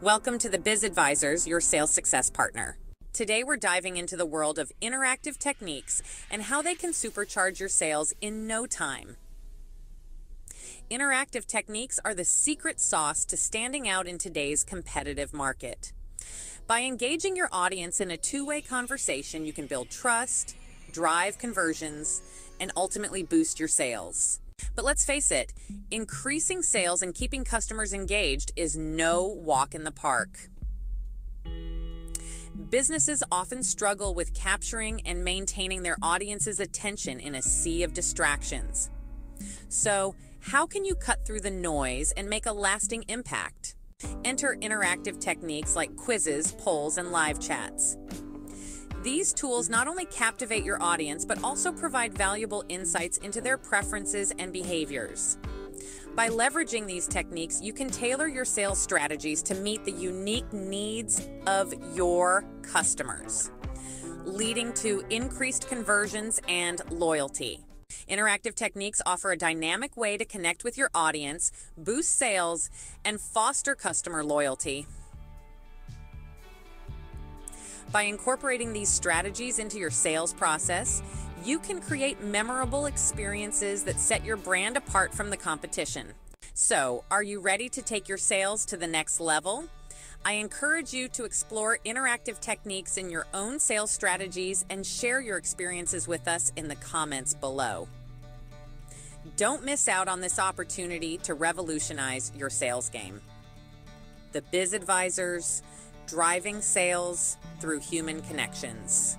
Welcome to the Bizz Advisors, your sales success partner. Today, we're diving into the world of interactive techniques and how they can supercharge your sales in no time. Interactive techniques are the secret sauce to standing out in today's competitive market. By engaging your audience in a two way conversation, you can build trust, drive conversions, and ultimately boost your sales. But let's face it, increasing sales and keeping customers engaged is no walk in the park. Businesses often struggle with capturing and maintaining their audience's attention in a sea of distractions. So, how can you cut through the noise and make a lasting impact? Enter interactive techniques like quizzes, polls, and live chats. These tools not only captivate your audience, but also provide valuable insights into their preferences and behaviors. By leveraging these techniques, you can tailor your sales strategies to meet the unique needs of your customers, leading to increased conversions and loyalty. Interactive techniques offer a dynamic way to connect with your audience, boost sales, and foster customer loyalty. By incorporating these strategies into your sales process, you can create memorable experiences that set your brand apart from the competition. So, are you ready to take your sales to the next level? I encourage you to explore interactive techniques in your own sales strategies and share your experiences with us in the comments below. Don't miss out on this opportunity to revolutionize your sales game. The Bizz Advisors, driving sales through human connections.